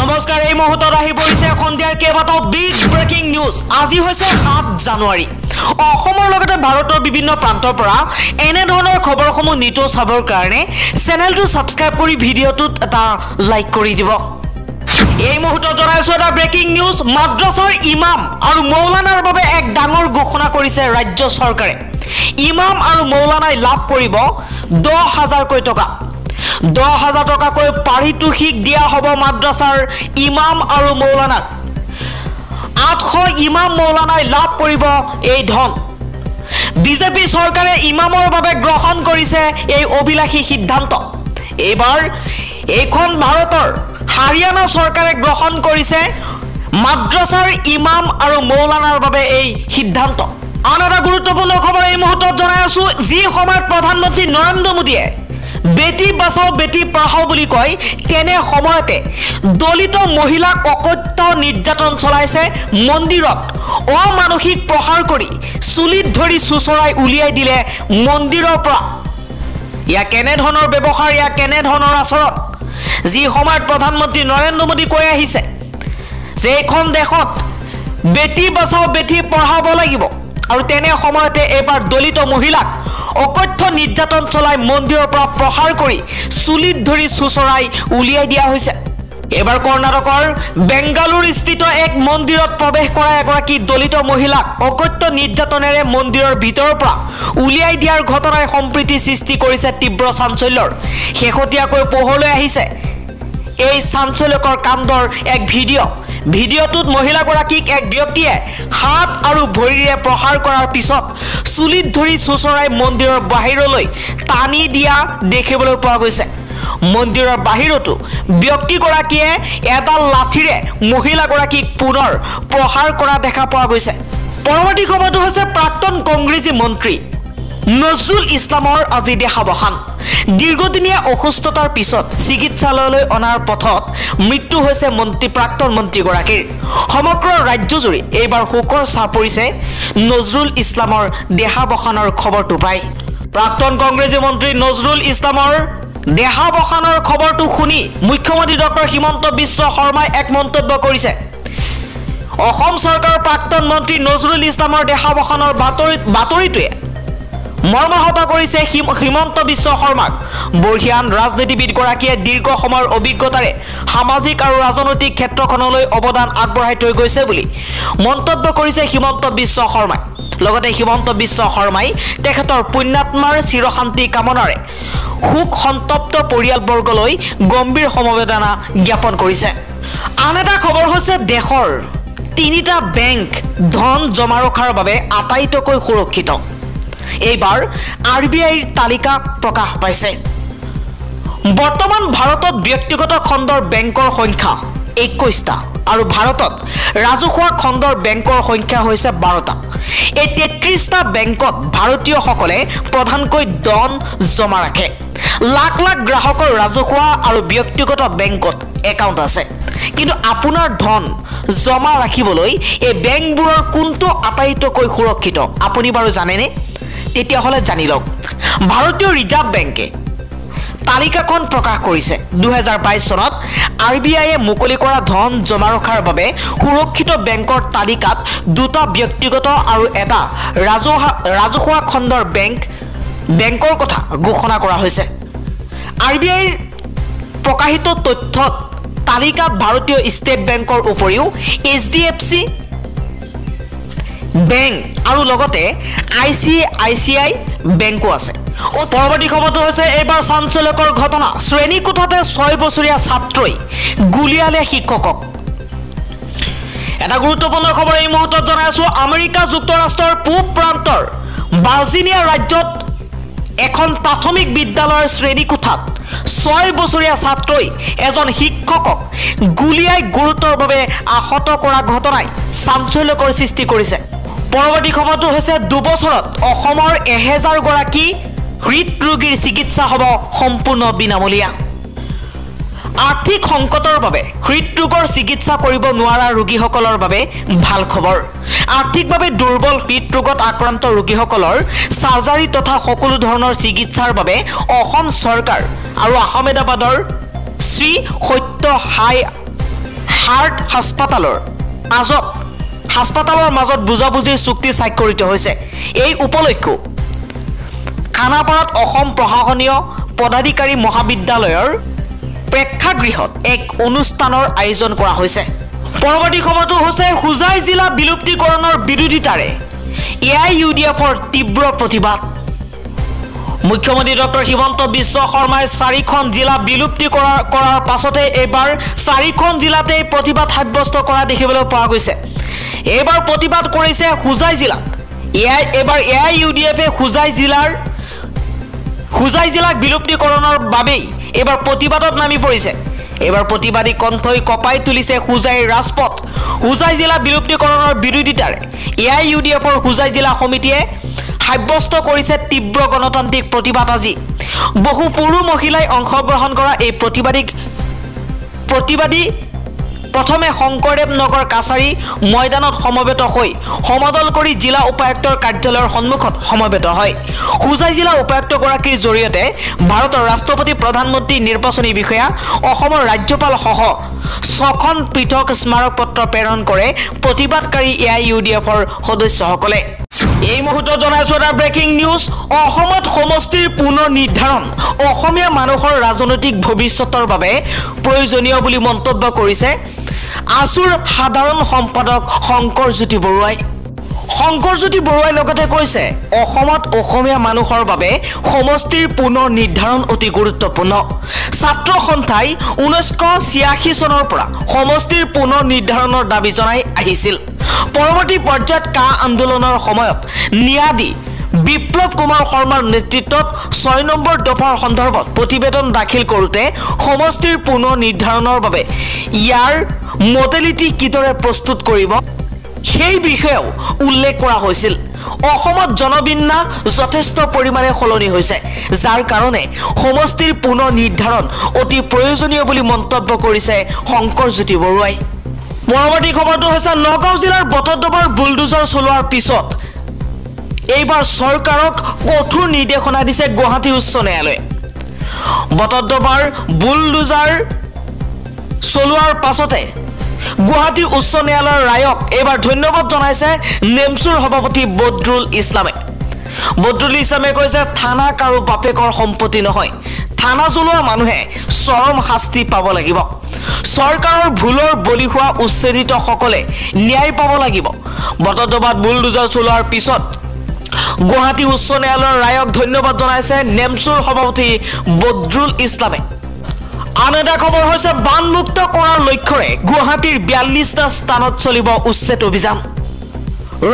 নমস্কাৰ এই মুহূৰ্তত আহি পৰিছে সন্ধিয়াৰ কেইবাটাও বিগ ব্ৰেকিং নিউজ আজি হৈছে সাত জানুৱাৰী। অসমৰ লগতে ভাৰতৰ বিভিন্ন প্ৰান্তৰ পৰা এনেধৰণৰ খবৰসমূহ নিতৌ চাবৰ কাৰণে চেনেলটো ছাবস্ক্ৰাইব কৰি ভিডিঅ'টোত এটা লাইক কৰি দিব। এই মুহূৰ্তত জনাইছোঁ এটা ব্ৰেকিং নিউজ মাদ্ৰাছাৰ ইমাম আৰু মৌলানাৰ বাবে এক ডাঙৰ ঘোষণা কৰিছে ৰাজ্য চৰকাৰে। ইমাম আৰু মৌলানাই লাভ কৰিব দহ হাজাৰকৈ টকা। দহ হাজাৰ টকাকৈ পাৰিতোষিক দিয়া হ'ব মাদ্ৰাছাৰ ইমাম আৰু মৌলানাক। আঠশ ইমাম মৌলানাই লাভ কৰিব এই ধন। বিজেপি চৰকাৰে ইমামৰ বাবে গ্ৰহণ কৰিছে এই অভিলাষী সিদ্ধান্ত। এইবাৰ এইখন ভাৰতৰ হাৰিয়ানা চৰকাৰে গ্ৰহণ কৰিছে মাদ্ৰাছাৰ ইমাম আৰু মৌলানাৰ বাবে এই সিদ্ধান্ত। আন এটা গুৰুত্বপূৰ্ণ খবৰ এই মুহূৰ্তত জনাই আছো যি সময়ত প্ৰধানমন্ত্ৰী নৰেন্দ্ৰ মোদীয়ে বেটী বাচাও বেটী পঢ়াও বুলি কয় তেনে সময়তে দলিত মহিলাক অকথ্য নিৰ্যাতন চলাইছে মন্দিৰত। অমানসিক প্ৰহাৰ কৰি চুলিত ধৰি চুচৰাই উলিয়াই দিলে মন্দিৰৰ পৰা। ইয়াক কেনেধৰণৰ ব্যৱহাৰ ইয়াক কেনেধৰণৰ আচৰণ? যি সময়ত প্ৰধানমন্ত্ৰী নৰেন্দ্ৰ মোদী কৈ আহিছে যে এইখন দেশত বেটী বাচাও বেটী পঢ়াব লাগিব। আৰু তেনে সময়তে এইবাৰ দলিত মহিলাক অকথ্য নিৰ্যাতন চলাই মন্দিৰৰ পৰা প্ৰহাৰ কৰি চুলিত ধৰি চুচৰাই উলিয়াই দিয়া হৈছে। এইবাৰ কৰ্ণাটকৰ বেংগালুৰুস্থিত এক মন্দিৰত প্ৰৱেশ কৰা এগৰাকী দলিত মহিলাক অকথ্য নিৰ্যাতনেৰে মন্দিৰৰ ভিতৰৰ পৰা উলিয়াই দিয়াৰ ঘটনাই সম্প্ৰীতি সৃষ্টি কৰিছে তীব্ৰ চাঞ্চল্যৰ। শেহতীয়াকৈ পোহৰলৈ আহিছে। এই চাঞ্চল্যকৰ কাণ্ডৰ এক ভিডিঅ' ভিডিঅ'টোত মহিলাগৰাকীক এক ব্যক্তিয়ে হাত আৰু ভৰিৰে প্ৰহাৰ কৰাৰ পিছত চুলিত ধৰি চুচৰাই মন্দিৰৰ বাহিৰলৈ টানি দিয়া দেখিবলৈ পোৱা গৈছে। মন্দিৰৰ বাহিৰতো ব্যক্তিগৰাকীয়ে এডাল লাঠিৰে মহিলাগৰাকীক পুনৰ প্ৰহাৰ কৰা দেখা পোৱা গৈছে। পৰৱৰ্তী খবৰটো হৈছে প্ৰাক্তন কংগ্ৰেছী মন্ত্ৰী নজৰুল ইছলামৰ আজি দেহাৱসান। দীৰ্ঘদিনীয়া অসুস্থতাৰ পিছত চিকিৎসালয়লৈ অনাৰ পথত মৃত্যু হৈছে মন্ত্ৰী প্ৰাক্তন মন্ত্ৰীগৰাকীৰ। সমগ্ৰ ৰাজ্যজুৰি এইবাৰ শোকৰ চাহ পৰিছে নজৰুল ইছলামৰ দেহাৱসানৰ খবৰটো পাই। প্ৰাক্তন কংগ্ৰেছী মন্ত্ৰী নজৰুল ইছলামৰ দেহাৱসানৰ খবৰটো শুনি মুখ্যমন্ত্ৰী ডক্টৰ হিমন্ত বিশ্ব শৰ্মাই এক মন্তব্য কৰিছে। অসম চৰকাৰৰ প্ৰাক্তন মন্ত্ৰী নজৰুল ইছলামৰ দেহাৱসানৰ বাতৰি বাতৰিটোৱে মৰ্মাহত কৰিছে হিম হিমন্ত বিশ্ব শৰ্মাক। বৰ্ষীয়ান ৰাজনীতিবিদগৰাকীয়ে দীৰ্ঘ সময়ৰ অভিজ্ঞতাৰে সামাজিক আৰু ৰাজনৈতিক ক্ষেত্ৰখনলৈ অৱদান আগবঢ়াই থৈ গৈছে বুলি মন্তব্য কৰিছে হিমন্ত বিশ্ব শৰ্মাই। লগতে হিমন্ত বিশ্ব শৰ্মাই তেখেতৰ পুণ্যাত্মাৰ চিৰশান্তি কামনাৰে শোক সন্তপ্ত পৰিয়ালবৰ্গলৈ গম্ভীৰ সমবেদনা জ্ঞাপন কৰিছে। আন এটা খবৰ হৈছে দেশৰ তিনিটা বেংক ধন জমা ৰখাৰ বাবে আটাইতকৈ সুৰক্ষিত। এইবাৰ আৰ বি আইৰ তালিকা প্ৰকাশ পাইছে। বৰ্তমান ভাৰতত ব্যক্তিগত খণ্ডৰ বেংকৰ সংখ্যা একৈছটা আৰু ভাৰতত ৰাজহুৱা খণ্ডৰ বেংকৰ সংখ্যা হৈছে বাৰটা। এই তেত্ৰিছটা বেংকত ভাৰতীয়সকলে প্ৰধানকৈ ধন জমা ৰাখে। লাখ লাখ গ্ৰাহকৰ ৰাজহুৱা আৰু ব্যক্তিগত বেংকত একাউণ্ট আছে। কিন্তু আপোনাৰ ধন জমা ৰাখিবলৈ এই বেংকবোৰৰ কোনটো আটাইতকৈ সুৰক্ষিত? আপুনি বাৰু জানেনে? তেতিয়াহ'লে জানি লওক। ভাৰতীয় ৰিজাৰ্ভ বেংকে তালিকাখন প্ৰকাশ কৰিছে। দুহেজাৰ বাইছ চনত আৰ বি আইয়ে মুকলি কৰা ধন জমা ৰখাৰ বাবে সুৰক্ষিত বেংকৰ তালিকাত দুটা ব্যক্তিগত আৰু এটা ৰাজহুৱা ৰাজহুৱা খণ্ডৰ বেংক বেংকৰ কথা ঘোষণা কৰা হৈছে। আৰ বি আইৰ প্ৰকাশিত তথ্যত তালিকাত ভাৰতীয় ষ্টেট বেংকৰ উপৰিও H D F C bank আৰু লগতে I C I C I বেংকো আছে। পৰৱৰ্তী খবৰটো হৈছে এইবাৰ চাঞ্চল্যকৰ ঘটনা। শ্ৰেণীকোঠাতে ছয় বছৰীয়া ছাত্ৰই গুলীয়ালে শিক্ষকক। এটা গুৰুত্বপূৰ্ণ খবৰ এই মুহূৰ্তত জনাই আছো আমেৰিকা যুক্তৰাষ্ট্ৰৰ পূব প্ৰান্তৰ ভাৰ্জিনিয়া ৰাজ্যত এখন প্ৰাথমিক বিদ্যালয়ৰ শ্ৰেণীকোঠাত ছয় বছৰীয়া ছাত্ৰই এজন শিক্ষকক গুলীয়াই গুৰুতৰভাৱে আহত কৰা ঘটনাই চাঞ্চল্যকৰ সৃষ্টি কৰিছে। পৰৱৰ্তী খবৰটো হৈছে দুবছৰত অসমৰ এহেজাৰগৰাকী হৃদৰোগীৰ চিকিৎসা হ'ব সম্পূৰ্ণ বিনামূলীয়া। আৰ্থিক সংকটৰ বাবে হৃদৰোগৰ চিকিৎসা কৰিব নোৱাৰা ৰোগীসকলৰ বাবে ভাল খবৰ। আৰ্থিকভাৱে দুৰ্বল হৃদৰোগত আক্ৰান্ত ৰোগীসকলৰ চাৰ্জাৰী তথা সকলো ধৰণৰ চিকিৎসাৰ বাবে অসম চৰকাৰ আৰু আহমেদাবাদৰ শ্ৰী সত্য হাই হাৰ্ট হাস্পাতালৰ মাজত হাস্পাতালৰ মাজত বুজাবুজিৰ চুক্তি স্বাক্ষৰিত হৈছে। এই উপলক্ষেও খানাপাৰাত অসম প্ৰশাসনীয় পদাধিকাৰী মহাবিদ্যালয়ৰ প্ৰেক্ষাগৃহত এক অনুষ্ঠানৰ আয়োজন কৰা হৈছে। পৰৱৰ্তী সময়টো হৈছে হোজাই জিলা বিলুপ্তিকৰণৰ বিৰোধিতাৰে এ আই ইউ ডি এফৰ তীব্ৰ প্ৰতিবাদ। মুখ্যমন্ত্ৰী ডক্টৰ হিমন্ত বিশ্ব শৰ্মাই চাৰিখন জিলা বিলুপ্তি কৰাৰ কৰাৰ পাছতে এইবাৰ চাৰিখন জিলাতেই প্ৰতিবাদ সাব্যস্ত কৰা দেখিবলৈ পোৱা গৈছে। এইবাৰ প্ৰতিবাদ কৰিছে হোজাই জিলাত এ আই এইবাৰ আই ইউ ডি এফে হোজাই জিলাৰ হোজাই জিলাক বিলুপ্তিকৰণৰ বাবেই এইবাৰ প্ৰতিবাদত নামি পৰিছে। এইবাৰ প্ৰতিবাদী কণ্ঠই কঁপাই তুলিছে হোজাইৰ ৰাজপথ। হোজাই জিলা বিলুপ্তিকৰণৰ বিৰোধিতাৰে। এ আই ইউ ডি এফৰ হোজাই জিলা সমিতিয়ে সাব্যস্ত কৰিছে তীব্ৰ গণতান্ত্ৰিক প্ৰতিবাদ আজি। বহু পুৰুষ মহিলাই অংশগ্ৰহণ কৰা এই প্ৰতিবাদী প্ৰতিবাদী প্ৰথমে শংকৰদেৱ নগৰ কাছাৰী ময়দানত সমবেত হৈ সমদল কৰি জিলা উপায়ুক্তৰ কাৰ্যালয়ৰ সন্মুখত সমবেত হয়। হোজাই জিলা উপায়ুক্তগৰাকীৰ জৰিয়তে ভাৰতৰ ৰাষ্ট্ৰপতি প্ৰধানমন্ত্ৰী নিৰ্বাচনী বিষয়া অসমৰ ৰাজ্যপালসহ ছখন পৃথক স্মাৰক পত্ৰ প্ৰেৰণ কৰে প্ৰতিবাদকাৰী এ আই ইউ ডি এফৰ সদস্যসকলে। এই মুহূৰ্তত জনাইছো এটা ব্ৰেকিং নিউজ অসমত সমষ্টিৰ পুনৰ নিৰ্ধাৰণ অসমীয়া মানুহৰ ৰাজনৈতিক ভৱিষ্যতৰ বাবে প্ৰয়োজনীয় বুলি মন্তব্য কৰিছে আছুৰ সাধাৰণ সম্পাদক শংকৰজ্যোতি বৰুৱাই। শংকৰজ্যোতি বৰুৱাই লগতে কৈছে অসমত অসমীয়া মানুহৰ বাবে সমষ্টিৰ পুনৰ নিৰ্ধাৰণ অতি গুৰুত্বপূৰ্ণ। ছাত্ৰ সন্থাই ঊনৈছশ ছিয়াশী চনৰ পৰা সমষ্টিৰ পুনৰ নিৰ্ধাৰণৰ দাবী জনাই আহিছিল। পৰৱৰ্তী পৰ্যায়ত কা আন্দোলনৰ সময়ত ন্যায়াধী বিপ্লৱ কুমাৰ শৰ্মাৰ নেতৃত্বত ছয় নম্বৰ দফাৰ সন্দৰ্ভত প্ৰতিবেদন দাখিল কৰোঁতে সমষ্টিৰ পুনৰ নিৰ্ধাৰণৰ বাবে ইয়াৰ মডেলিটি কিদৰে প্ৰস্তুত কৰিব সেই বিষয়েও উল্লেখ কৰা হৈছিল। অসমত জনবিন্যাস যথেষ্ট পৰিমাণে সলনি হৈছে যাৰ কাৰণে সমষ্টিৰ পুনৰ নিৰ্ধাৰণ অতি প্ৰয়োজনীয় বুলি মন্তব্য কৰিছে শংকৰজ্যোতি বৰুৱাই। পৰৱৰ্তী খবৰটো হৈছে নগাঁও জিলাৰ বটদ্ৰবাৰ বুলডোজাৰ চলোৱাৰ পিছত এইবাৰ চৰকাৰক কঠোৰ নিৰ্দেশনা দিছে গুৱাহাটী উচ্চ ন্যায়ালয়ে। বটদ্ৰবাৰ বুলডোজাৰ চলোৱাৰ পাছতে গুৱাহাটী উচ্চ ন্যায়ালয়ৰ ৰায়ক এইবাৰ ধন্যবাদ জনাইছে নেমচুৰ সভাপতি বদৰুল ইছলামে। বদৰুল ইছলামে কৈছে থানা কাৰো বাপেকৰ সম্পত্তি নহয়। থানা চলোৱা মানুহে চৰম শাস্তি পাব লাগিব। চৰকাৰৰ ভুলৰ বলি হোৱা উচ্ছেদিতসকলে ন্যায় পাব লাগিব। বটদ্ৰবাত বুলডোজাৰ চলোৱাৰ পিছত গুৱাহাটী উচ্চ ন্যায়ালয়ৰ ৰায়ক ধন্যবাদ জনাইছে নেমচুৰ সভাপতি বদৰুল ইছলামে। আন এটা খবৰ হৈছে বানমুক্ত কৰাৰ লক্ষ্যৰে গুৱাহাটীৰ বিয়াল্লিছটা স্থানত চলিব উচ্ছেদ অভিযান।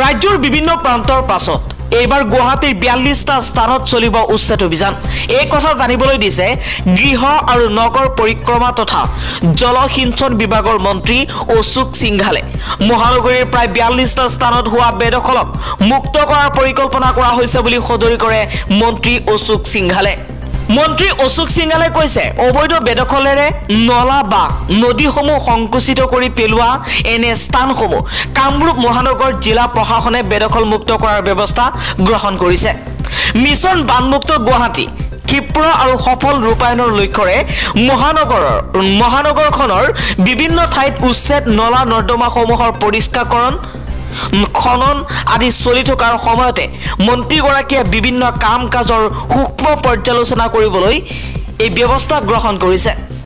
ৰাজ্যৰ বিভিন্ন প্ৰান্তৰ পাছত এইবাৰ গুৱাহাটীৰ বিয়াল্লিছটা স্থানত চলিব উচ্ছেদ অভিযান। এই কথা জানিবলৈ দিছে গৃহ আৰু নগৰ পৰিক্ৰমা তথা জলসিঞ্চন বিভাগৰ মন্ত্ৰী অশোক সিংঘালে। মহানগৰীৰ প্ৰায় বিয়াল্লিছটা স্থানত হোৱা বেদখলক মুক্ত কৰাৰ পৰিকল্পনা কৰা হৈছে বুলি সদৰি কৰে মন্ত্ৰী অশোক সিংঘালে। মন্ত্ৰী অশোক সিঙালে কৈছে অবৈধ বেদখলেৰে নলা বা নদীসমূহ সংকুচিত কৰি পেলোৱা এনে স্থানসমূহ কামৰূপ মহানগৰ জিলা প্ৰশাসনে বেদখল মুক্ত কৰাৰ ব্যৱস্থা গ্ৰহণ কৰিছে। মিছন বানমুক্ত গুৱাহাটী ক্ষীপ্ৰ আৰু সফল ৰূপায়ণৰ লক্ষ্যৰে মহানগৰৰ মহানগৰখনৰ বিভিন্ন ঠাইত উচ্ছেদ নলা নৰ্দমাসমূহৰ পৰিষ্কাৰকৰণ খনন আদি চলি থকাৰ সময়তে মন্ত্ৰীগৰাকীয়ে বিভিন্ন কাম কাজৰ সূক্ষ্ম পৰ্যালোচনা কৰিবলৈ এই ব্যৱস্থা গ্ৰহণ কৰিছে।